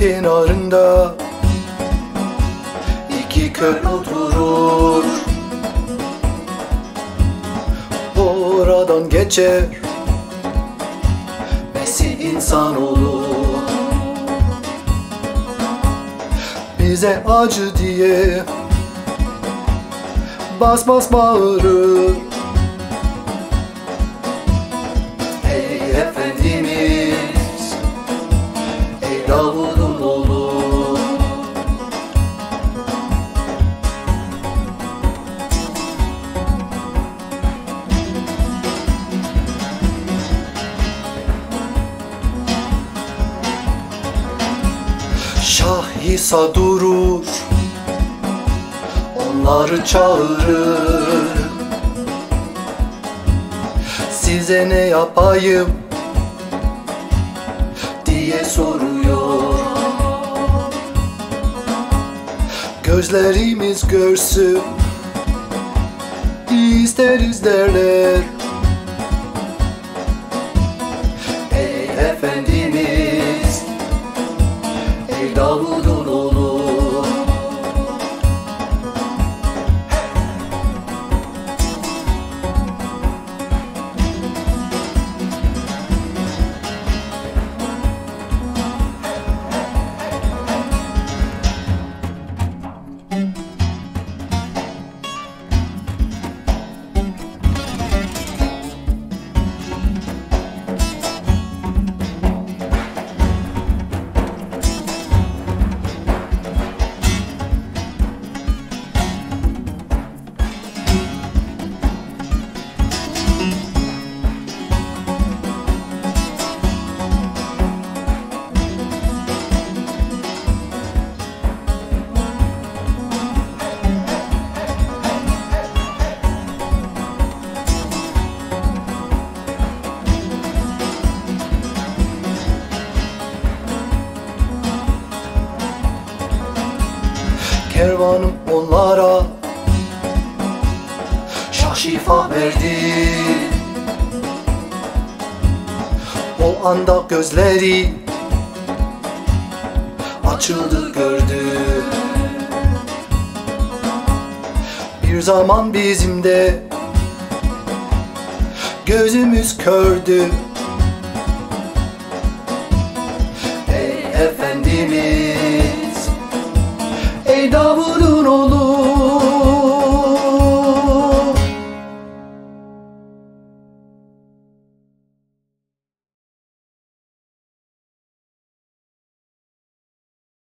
kenarında iki köl oturur. Oradan geçer Besi insan olur? Bize acı diye Bas bas bağırır Şah İsa durur Onları çağırır. Size ne yapayım diye soruyor. Gözlerimiz görsün isteriz derler Kervanım onlara Şah şifa verdi. O anda gözleri Açıldı gördü. Bir zaman bizim de Gözümüz kördü Ey Davud'un oğlu